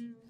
Mm-hmm.